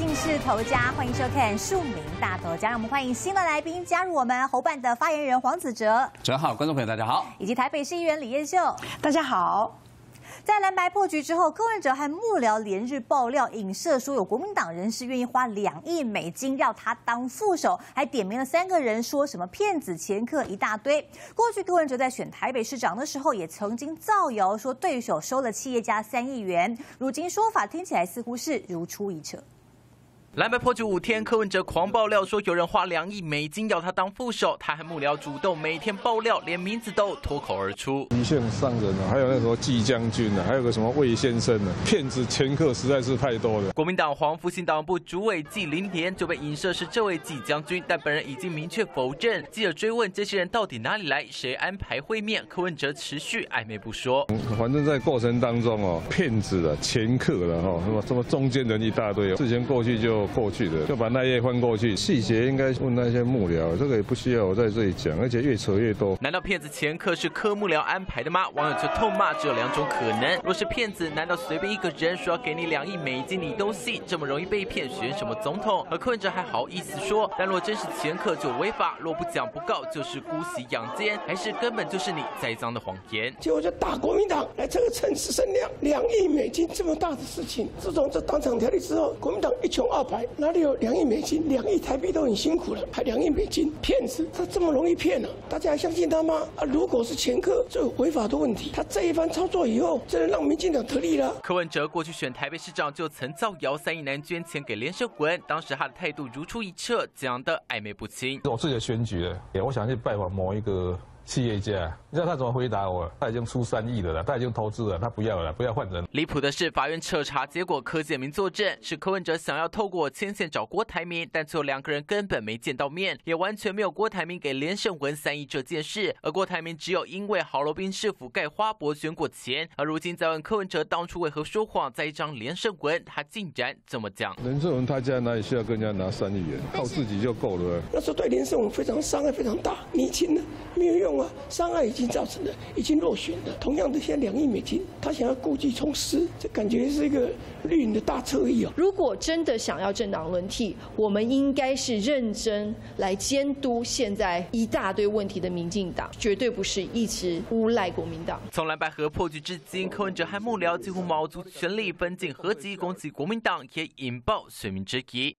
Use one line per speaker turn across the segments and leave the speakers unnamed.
姓氏头家，欢迎收看《庶民大头家》。让我们欢迎新的来宾加入我们侯办的发言人黄子哲，
哲好，观众朋友大家好，
以及台北市议员李彦秀，
大家好。
在蓝白破局之后，柯文哲和幕僚连日爆料，影射说有国民党人士愿意花两亿美金要他当副手，还点名了三个人，说什么骗子、掮客一大堆。过去柯文哲在选台北市长的时候，也曾经造谣说对手收了企业家三亿元，如今说法听起来似乎是如出一辙。
蓝白破局五天，柯文哲狂爆料说有人花两亿美金要他当副手，他还幕僚主动每天爆料，连名字都脱口而出。
一线上人啊，还有那个季将军啊，还有个什么魏先生啊，骗子掮客实在是太多了。
国民党黄复兴党部主委季林连就被影射是这位季将军，但本人已经明确否认。记者追问这些人到底哪里来，谁安排会面，柯文哲持续暧昧不说。
反正在过程当中哦，骗子了、掮客了哈，什么什么中间人一大堆，事情过去就。过去的就把那页翻过去，细节应该问那些幕僚，这个也不需要我在这里讲，而且越扯越多。
难道骗子前科是科幕僚安排的吗？网友就痛骂，只有两种可能：若是骗子，难道随便一个人说要给你两亿美金你都信？这么容易被骗，选什么总统？而柯文哲还好意思说？但若真是前科就违法，若不讲不告就是姑息养奸，还是根本就是你栽赃的谎言？
结果就打国民党来这个趁势生量，两亿美金这么大的事情，自从这当场条例之后，国民党一穷二白。哪里有两亿美金？两亿台币都很辛苦了，还两亿美金？骗子，他这么容易骗呢？大家还相信他吗？啊，如果是前科，这违法的问题。他这一番操作以后，真的让民进党得利了。
柯文哲过去选台北市长就曾造谣三亿男捐钱给连胜文，当时他的态度如出一辙，讲的暧昧不清。
我自己的选举了，我想去拜访某一个。企业家，你知道他怎么回答我？他已经出三亿的了，他已经投资了，他不要了，不要换人。
离谱的是，法院彻查结果，柯建明作证，是柯文哲想要透过牵线找郭台铭，但最后两个人根本没见到面，也完全没有郭台铭给连胜文三亿这件事。而郭台铭只有因为郝罗宾是否盖花博捐过钱，而如今再问柯文哲当初为何说谎，在一张连胜文，他竟然这么讲。
连胜文他家哪里需要跟人家拿三亿元，靠自己就够了。
那时候对连胜文非常伤害非常大，你亲呢没有用啊，伤害已经。造成了，已经落选了。同样的，现在两亿美金，他想要故技重施，这感觉是一个绿营的大侧翼哦。
如果真的想要政党轮替，我们应该是认真来监督现在一大堆问题的民进党，绝对不是一直诬赖国民党。
从蓝白河破局至今，柯文哲和幕僚几乎卯足全力分进合集攻击国民党，也引爆选民之疑。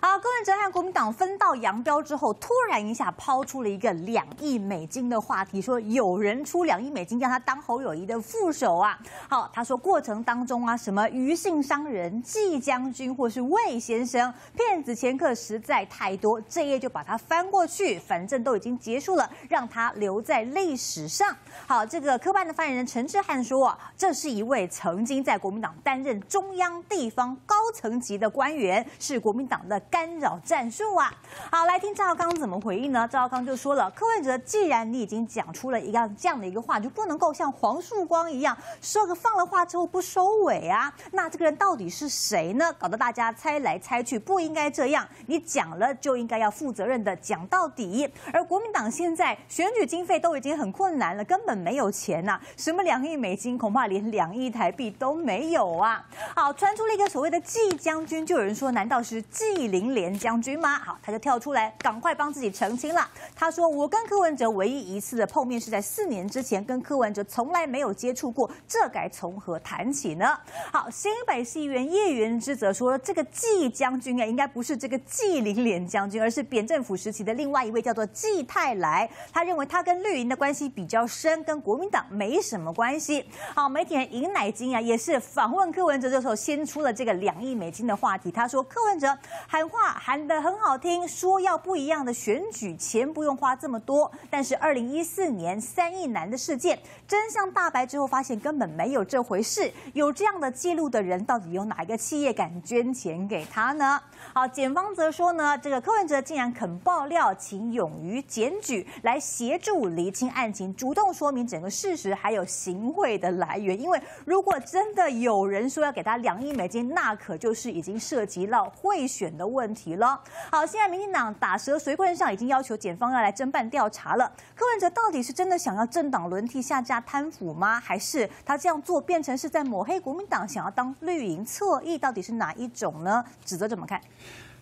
好，柯文哲和国民党分道扬镳之后，突然一下抛出了一个两亿美金的话题，说有人出两亿美金让他当侯友谊的副手啊。好，他说过程当中啊，什么余姓商人、季将军或是魏先生，骗子前客实在太多，这页就把它翻过去，反正都已经结束了，让他留在历史上。好，这个科办的发言人陈志汉说，这是一位曾经在国民党担任中央地方高层级的官员，是国民党的。干扰战术啊！好，来听赵少康怎么回应呢？赵少康就说了：柯文哲，既然你已经讲出了一个这样的一个话，就不能够像黄树光一样说个放了话之后不收尾啊！那这个人到底是谁呢？搞得大家猜来猜去，不应该这样。你讲了就应该要负责任的讲到底。而国民党现在选举经费都已经很困难了，根本没有钱呐！什么两亿美金，恐怕连两亿台币都没有啊！好，传出了一个所谓的季将军，就有人说，难道是季林？林连将军吗？好，他就跳出来，赶快帮自己澄清了。他说：“我跟柯文哲唯一一次的碰面是在四年之前，跟柯文哲从来没有接触过，这该从何谈起呢？”好，新北市议员叶元之则说：“这个季将军啊，应该不是这个季林连将军，而是扁政府时期的另外一位叫做季泰来。他认为他跟绿营的关系比较深，跟国民党没什么关系。”好，媒体人尹乃金啊，也是访问柯文哲的时候，先出了这个两亿美金的话题。他说：“柯文哲喊。”话喊得很好听，说要不一样的选举钱不用花这么多。但是二零一四年三亿男的事件真相大白之后，发现根本没有这回事。有这样的记录的人，到底有哪一个企业敢捐钱给他呢？好，检方则说呢，这个柯文哲竟然肯爆料，请勇于检举来协助厘清案情，主动说明整个事实还有行贿的来源。因为如果真的有人说要给他两亿美金，那可就是已经涉及到贿选。的问题了。好，现在民进党打蛇随棍上，已经要求检方要来侦办调查了。柯文哲到底是真的想要政党轮替下架贪腐吗？还是他这样做变成是在抹黑国民党，想要当绿营侧翼？到底是哪一种呢？指责怎么看？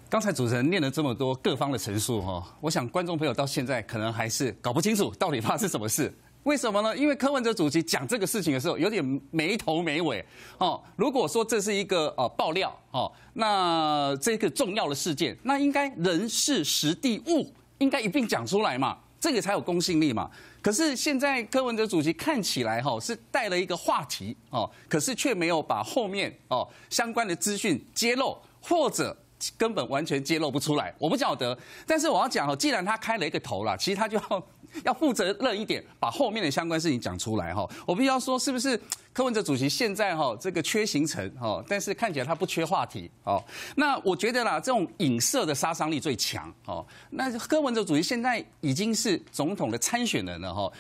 刚才主持人念了这么多各方的陈述哈，我想观众朋友到现在可能还是搞不清楚到底发生什么事。为什么呢？因为柯文哲主席讲这个事情的时候有点没头没尾哦。如果说这是一个呃爆料哦，那这个重要的事件，那应该人事实地物应该一并讲出来嘛，这个才有公信力嘛。可是现在柯文哲主席看起来哈是带了一个话题哦，可是却没有把后面哦相关的资讯揭露，或者。根本完全揭露不出来，我不晓得。但是我要讲哦，既然他开了一个头了，其实他就要要负责任一点，把后面的相关事情讲出来哈。我必须要说，是不是柯文哲主席现在哈这个缺行程哈，但是看起来他不缺话题哦。那我觉得啦，这种影射的杀伤力最强哦。那柯文哲主席现在已经是总统的参选人了哈。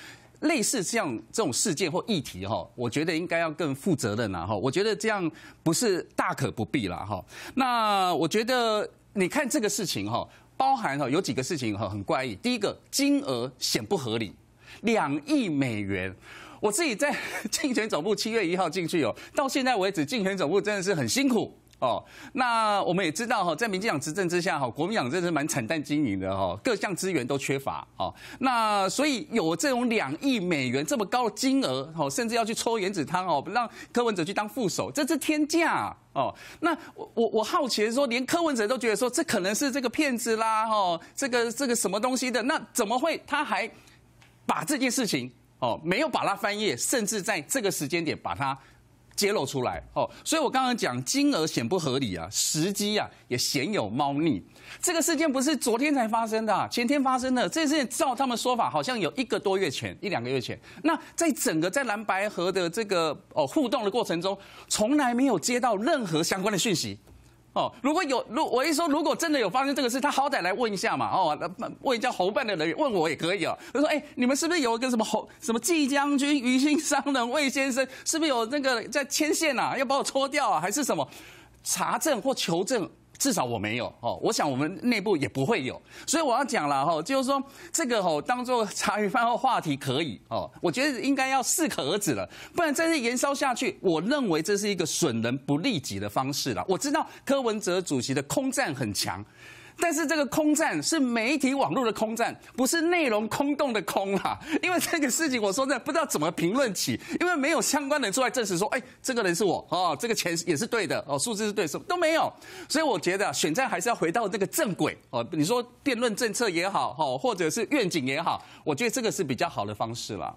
类似这样这种事件或议题哈，我觉得应该要更负责任呐哈。我觉得这样不是大可不必了哈。那我觉得你看这个事情哈，包含哈有几个事情哈很怪异。第一个金额显不合理，两亿美元。我自己在 竞选总部七月一号进去哦，到现在为止竞选总部真的是很辛苦。哦，那我们也知道哈，在民进党执政之下哈，国民党真是蛮惨淡经营的哈，各项资源都缺乏哦。那所以有这种两亿美元这么高的金额哦，甚至要去抽原子汤哦，让柯文哲去当副手，这是天价哦。那我我我好奇的说，连柯文哲都觉得说这可能是这个骗子啦哈，这个这个什么东西的，那怎么会他还把这件事情哦没有把它翻页，甚至在这个时间点把它。揭露出来哦，所以我刚刚讲金额显不合理啊，时机啊也显有猫腻。这个事件不是昨天才发生的，前天发生的。这件照他们说法，好像有一个多月前，一两个月前。那在整个在蓝白河的这个哦互动的过程中，从来没有接到任何相关的讯息。哦，如果有，如我一说，如果真的有发生这个事，他好歹来问一下嘛。哦，那问一下侯办的人员，问我也可以哦。他说，哎，你们是不是有一个什么侯什么季将军、余姓商人魏先生，是不是有那个在牵线呐？要把我搓掉啊，还是什么查证或求证？至少我没有哦，我想我们内部也不会有，所以我要讲了哈，就是说这个哦当做茶余饭后话题可以哦，我觉得应该要适可而止了，不然再是延烧下去，我认为这是一个损人不利己的方式了。我知道柯文哲主席的空战很强。但是这个空战是媒体网络的空战，不是内容空洞的空啊！因为这个事情，我说的不知道怎么评论起，因为没有相关的人出来证实说，哎，这个人是我哦，这个钱也是对的哦，数字是对，什么都没有。所以我觉得选战还是要回到这个正轨哦。你说辩论政策也好，哈，或者是愿景也好，我觉得这个是比较好的方式了。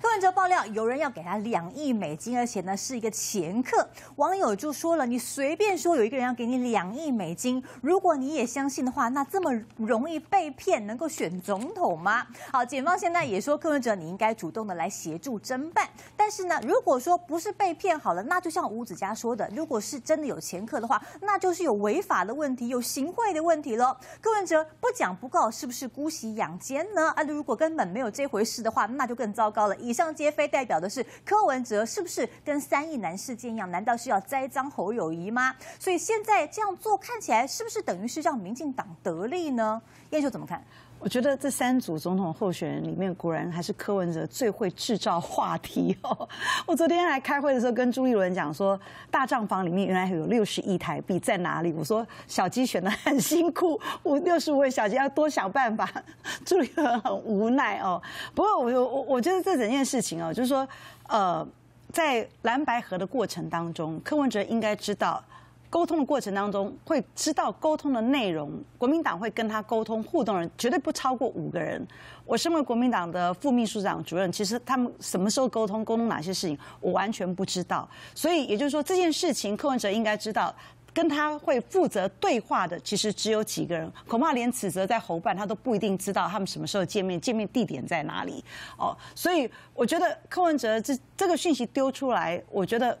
柯文哲爆料，有人要给他两亿美金，而且呢是一个掮客。网友就说了：“你随便说有一个人要给你两亿美金，如果你也相信的话，那这么容易被骗，能够选总统吗？”好，检方现在也说柯文哲你应该主动的来协助侦办。但是呢，如果说不是被骗好了，那就像吴子嘉说的，如果是真的有掮客的话，那就是有违法的问题，有行贿的问题了。柯文哲不讲不告，是不是姑息养奸呢？啊，如果根本没有这回事的话，那就更糟糕了。以上皆非，代表的是柯文哲是不是跟三亿男事件一样？难道是要栽赃侯友谊吗？所以现在这样做看起来是不是等于是让民进党得利呢？燕秀怎么看？
我觉得这三组总统候选人里面，果然还是柯文哲最会制造话题哦。我昨天来开会的时候，跟朱立伦讲说，大账房里面原来有六十亿台币在哪里？我说小鸡选的很辛苦，我六十五位小鸡要多想办法。朱立伦很无奈哦。不过我我我觉得这整件事情哦，就是说，呃，在蓝白河的过程当中，柯文哲应该知道。沟通的过程当中，会知道沟通的内容。国民党会跟他沟通互动人绝对不超过五个人。我身为国民党的副秘书长主任，其实他们什么时候沟通，沟通哪些事情，我完全不知道。所以也就是说，这件事情柯文哲应该知道，跟他会负责对话的，其实只有几个人。恐怕连此责在侯办，他都不一定知道他们什么时候见面，见面地点在哪里。哦，所以我觉得柯文哲这这个讯息丢出来，我觉得。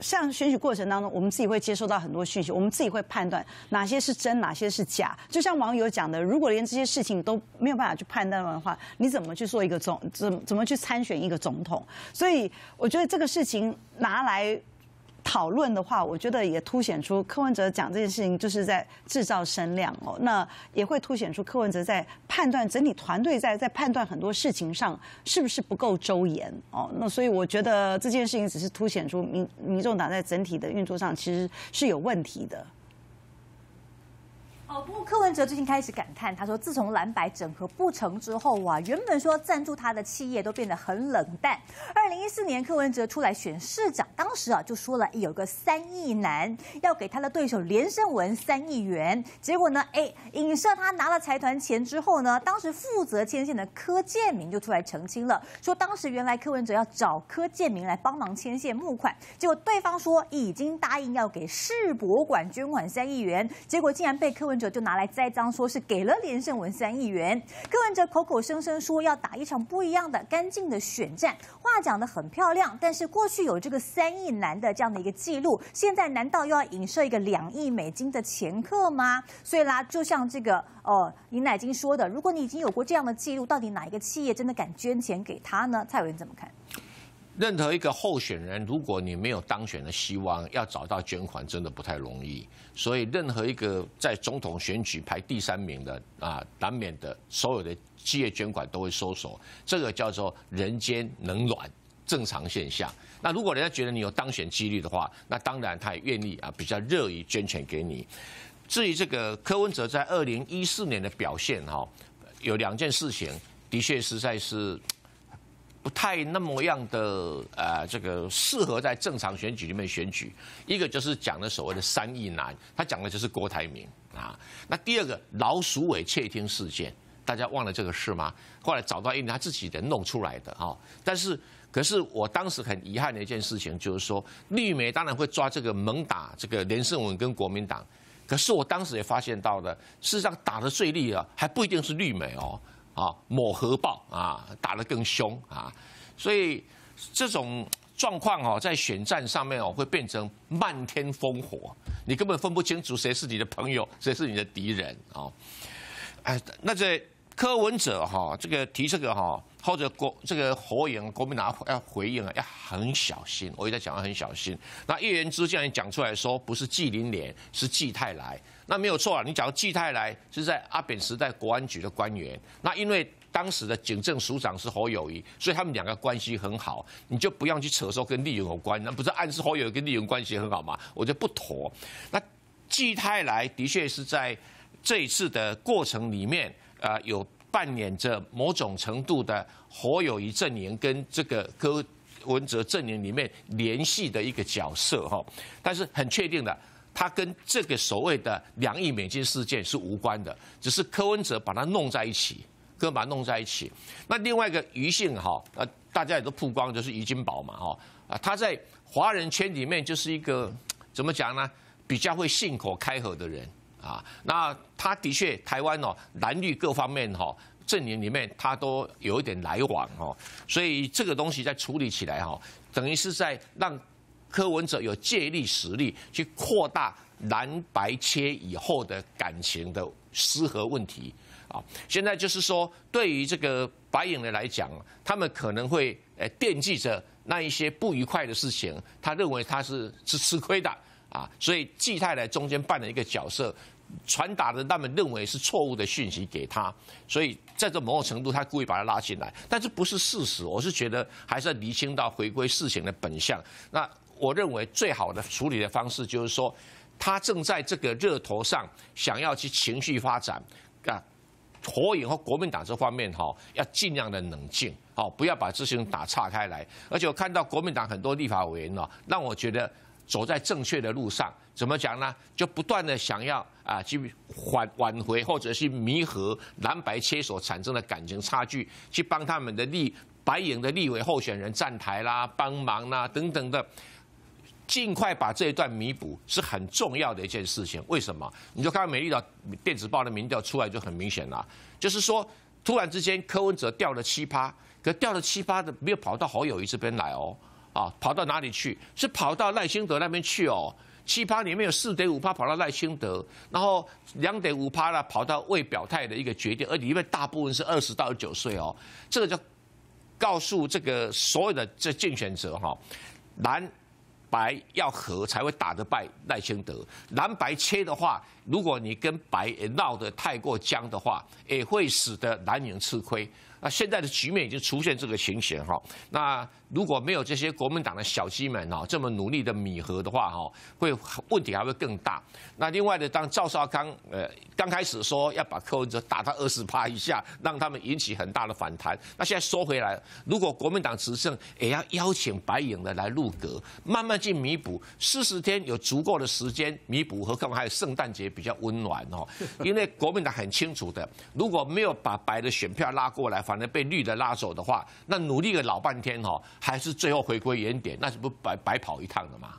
像选举过程当中，我们自己会接收到很多讯息，我们自己会判断哪些是真，哪些是假。就像网友讲的，如果连这些事情都没有办法去判断的话，你怎么去做一个总怎怎么去参选一个总统？所以我觉得这个事情拿来。讨论的话，我觉得也凸显出柯文哲讲这件事情就是在制造声量哦。那也会凸显出柯文哲在判断整体团队在在判断很多事情上是不是不够周延哦。那所以我觉得这件事情只是凸显出民民众党在整体的运作上其实是有问题的。
哦，不过柯文哲最近开始感叹，他说自从蓝白整合不成之后啊，原本说赞助他的企业都变得很冷淡。二零一四年柯文哲出来选市长，当时啊就说了有个三亿男要给他的对手连胜文三亿元，结果呢，哎，影射他拿了财团钱之后呢，当时负责牵线的柯建明就出来澄清了，说当时原来柯文哲要找柯建明来帮忙牵线募款，结果对方说已经答应要给世博馆捐款三亿元，结果竟然被柯文。就拿来栽赃，说是给了连胜文三亿元。柯文哲口口声声说要打一场不一样的、干净的选战，话讲得很漂亮。但是过去有这个三亿男的这样的一个记录，现在难道又要影射一个两亿美金的前客吗？所以啦，就像这个哦，尹乃金说的，如果你已经有过这样的记录，到底哪一个企业真的敢捐钱给他呢？蔡委员怎么看？
任何一个候选人，如果你没有当选的希望，要找到捐款真的不太容易。所以，任何一个在总统选举排第三名的啊，难免的所有的企业捐款都会收手。这个叫做人间冷暖，正常现象。那如果人家觉得你有当选几率的话，那当然他也愿意啊，比较乐于捐钱给你。至于这个柯文哲在二零一四年的表现哈，有两件事情的确实在是。不太那么样的呃，这个适合在正常选举里面选举。一个就是讲的所谓的三亿男，他讲的就是郭台铭啊。那第二个老鼠尾窃听事件，大家忘了这个事吗？后来找到一他自己人弄出来的哈。但是，可是我当时很遗憾的一件事情就是说，绿媒当然会抓这个猛打这个连胜文跟国民党，可是我当时也发现到的，事实上打的最厉啊，还不一定是绿媒哦。啊，抹核爆啊，打得更凶啊，所以这种状况哦，在选战上面哦，会变成漫天烽火，你根本分不清楚谁是你的朋友，谁是你的敌人啊。哎，那在柯文哲哈，这个提这个哈，或者国这个火影国民党要回应啊，要很小心。我也在讲要很小心。那叶元之竟然讲出来说，不是纪灵莲，是纪泰来。那没有错啊！你讲季泰来是在阿扁时代国安局的官员，那因为当时的警政署长是侯友谊，所以他们两个关系很好，你就不要去扯说跟利用有关，那不是暗示侯友谊跟利用关系很好吗？我觉得不妥。那季泰来的确是在这一次的过程里面，呃，有扮演着某种程度的侯友谊阵营跟这个柯文哲阵营里面联系的一个角色哈，但是很确定的。他跟这个所谓的两亿美金事件是无关的，只是柯文哲把它弄在一起，跟把它弄在一起。那另外一个余姓哈，呃，大家也都曝光，就是余金宝嘛，哈，啊，他在华人圈里面就是一个怎么讲呢？比较会信口开河的人啊。那他的确台湾哦，蓝绿各方面哈阵营里面他都有一点来往哦，所以这个东西在处理起来哈，等于是在让。柯文哲有借力使力去扩大蓝白切以后的感情的失和问题啊！现在就是说，对于这个白影人来讲，他们可能会呃惦记着那一些不愉快的事情，他认为他是是吃亏的啊，所以季太来中间扮了一个角色。传达的他们认为是错误的讯息给他，所以在这某种程度，他故意把他拉进来，但是不是事实。我是觉得还是要厘清到回归事情的本相。那我认为最好的处理的方式就是说，他正在这个热头上，想要去情绪发展啊，火影和国民党这方面哈，要尽量的冷静，好，不要把事情打岔开来。而且我看到国民党很多立法委员呢，让我觉得。走在正确的路上，怎么讲呢？就不断的想要啊，去挽挽回或者是弥合蓝白切所产生的感情差距，去帮他们的立白影的立委候选人站台啦、帮忙啦等等的，尽快把这一段弥补是很重要的一件事情。为什么？你就看美丽岛电子报的民调出来就很明显了，就是说突然之间柯文哲掉了七趴，可掉了七趴的没有跑到好友谊这边来哦。啊，跑到哪里去？是跑到赖清德那边去哦。七趴里面有四点五趴跑到赖清德，然后两点五趴呢跑到未表态的一个决定，而里面大部分是二十到九岁哦。这个就告诉这个所有的这竞选者哈，蓝白要和才会打得败赖清德。蓝白切的话，如果你跟白闹得太过僵的话，也会使得蓝营吃亏。那现在的局面已经出现这个情形哈，那。如果没有这些国民党的小鸡们哈这么努力的弥合的话哈，会问题还会更大。那另外的，当赵少康呃刚开始说要把柯文哲打到二十趴以下，让他们引起很大的反弹。那现在说回来，如果国民党执政，也要邀请白影的来入阁，慢慢去弥补。四十天有足够的时间弥补，何况还有圣诞节比较温暖哦。因为国民党很清楚的，如果没有把白的选票拉过来，反正被绿的拉走的话，那努力了老半天哈。还是最后回归原点，那是不白白跑一趟了吗？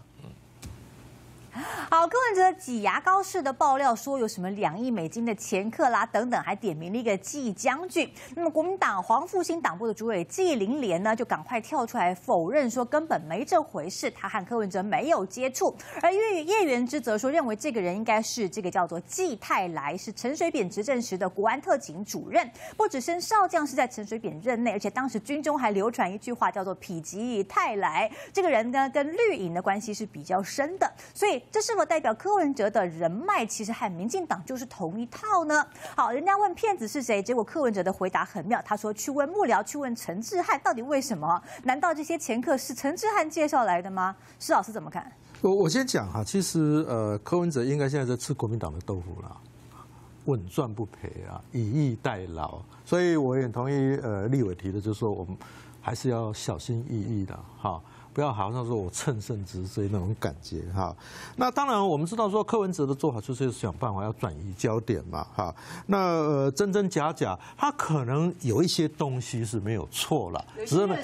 好，柯文哲挤牙膏式的爆料说有什么两亿美金的前客啦等等，还点名了一个季将军。那么国民党黄复兴党部的主委季林莲呢，就赶快跳出来否认说根本没这回事，他和柯文哲没有接触。而叶叶元之则说认为这个人应该是这个叫做季泰来，是陈水扁执政时的国安特警主任，不止升少将是在陈水扁任内，而且当时军中还流传一句话叫做否极泰来，这个人呢跟绿营的关系是比较深的，所以这是否？代表柯文哲的人脉，其实和民进党就是同一套呢。好，人家问骗子是谁，结果柯文哲的回答很妙，他说去问幕僚，去问陈志汉，到底为什么？难道这些前客是陈志汉介绍来的吗？施老师怎么看？
我我先讲哈，其实呃，柯文哲应该现在在吃国民党的豆腐了，稳赚不赔啊，以逸待劳。所以我也同意呃，立委提的，就是说我们还是要小心翼翼的哈。不要好像说我乘胜直追那种感觉哈。那当然我们知道说柯文哲的做法就是想办法要转移焦点嘛哈。那呃真真假假，他可能有一些东西是没有错了，
只是那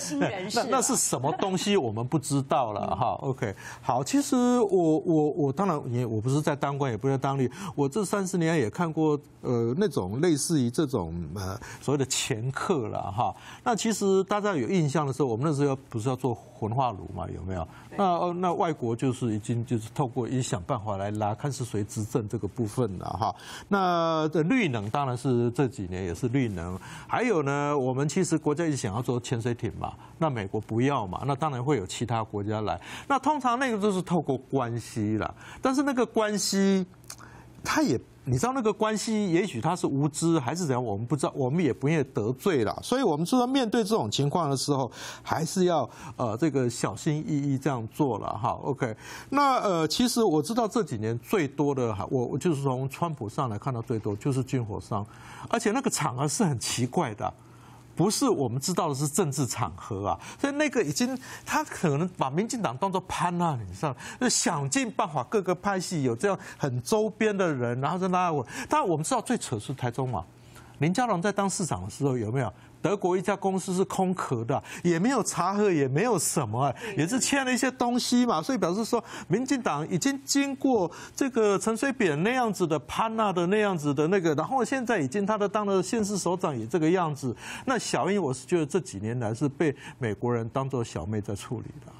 那那是什么东西我们不知道了哈。OK，好，其实我我我当然也我不是在当官，也不是在当吏，我这三十年也看过呃那种类似于这种呃所谓的前客了哈。那其实大家有印象的时候，我们那时候不是要做文化。嘛有没有？那那外国就是已经就是透过一想办法来拉，看是谁执政这个部分了哈。那这绿能当然是这几年也是绿能，还有呢，我们其实国家一直想要做潜水艇嘛，那美国不要嘛，那当然会有其他国家来。那通常那个都是透过关系了，但是那个关系，他也。你知道那个关系，也许他是无知还是怎样，我们不知道，我们也不愿意得罪了。所以，我们说面对这种情况的时候，还是要呃这个小心翼翼这样做了哈。OK，那呃其实我知道这几年最多的哈，我我就是从川普上来看到最多就是军火商，而且那个场合是很奇怪的。不是我们知道的是政治场合啊，所以那个已经他可能把民进党当做潘啊，你知道，就想尽办法各个派系有这样很周边的人，然后在那我，当然我们知道最扯是台中嘛，林佳龙在当市长的时候有没有？德国一家公司是空壳的，也没有查核，也没有什么，也是欠了一些东西嘛，所以表示说，民进党已经经过这个陈水扁那样子的潘娜的那样子的那个，然后现在已经他的当了县市首长也这个样子，那小英我是觉得这几年来是被美国人当做小妹在处理的。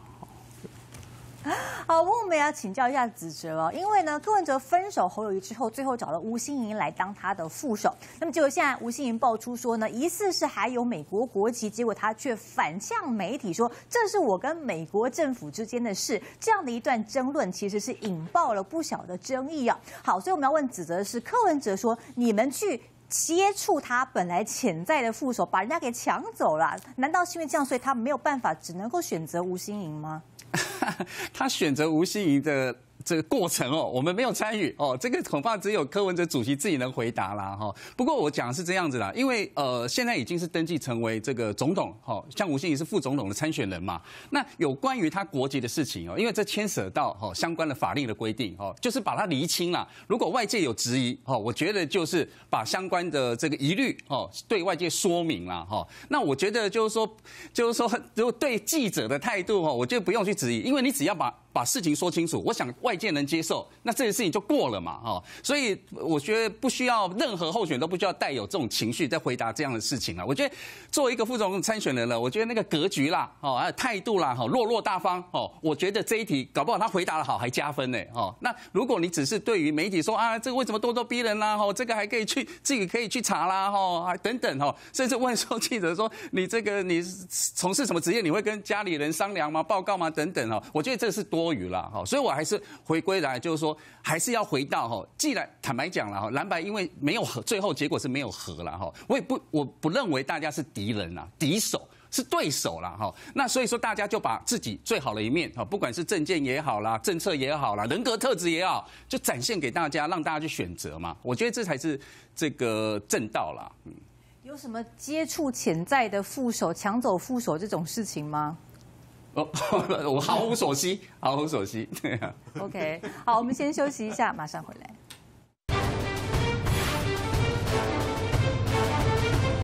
好，我们也要请教一下子哲，因为呢，柯文哲分手侯友谊之后，最后找了吴欣盈来当他的副手。那么结果现在吴欣盈爆出说呢，疑似是还有美国国籍，结果他却反向媒体说这是我跟美国政府之间的事。这样的一段争论，其实是引爆了不小的争议啊。好，所以我们要问子哲的是，柯文哲说你们去接触他本来潜在的副手，把人家给抢走了，难道是因为这样，所以他没有办法，只能够选择吴欣盈吗？
他选择吴欣怡的。这个过程哦，我们没有参与哦，这个恐怕只有柯文哲主席自己能回答啦哈。不过我讲是这样子啦，因为呃现在已经是登记成为这个总统哈，像吴欣怡是副总统的参选人嘛。那有关于他国籍的事情哦，因为这牵涉到哈相关的法令的规定哦，就是把它厘清了。如果外界有质疑哦，我觉得就是把相关的这个疑虑哦对外界说明了哈。那我觉得就是说就是说如果对记者的态度哦，我觉得不用去质疑，因为你只要把把事情说清楚，我想外。界能接受，那这件事情就过了嘛，哈，所以我觉得不需要任何候选都不需要带有这种情绪在回答这样的事情了。我觉得作为一个副总统参选人了，我觉得那个格局啦，哦，还有态度啦，哈，落落大方，哦，我觉得这一题搞不好他回答的好还加分呢，哦，那如果你只是对于媒体说啊，这个为什么咄咄逼人啦，哦，这个还可以去自己可以去查啦，哈，等等，哈，甚至问说记者说你这个你从事什么职业，你会跟家里人商量吗？报告吗？等等，哦，我觉得这是多。多余了哈。所以我还是回归来，就是说还是要回到哈。既然坦白讲了哈，蓝白因为没有和，最后结果是没有和了哈。我也不我不认为大家是敌人啊，敌手。是对手了哈，那所以说大家就把自己最好的一面哈，不管是政见也好啦，政策也好啦，人格特质也好，就展现给大家，让大家去选择嘛。我觉得这才是这个正道啦。
嗯，有什么接触潜在的副手、抢走副手这种事情吗？
我，我毫无所惜，毫无所惜。对啊。
OK，好，我们先休息一下，马上回来。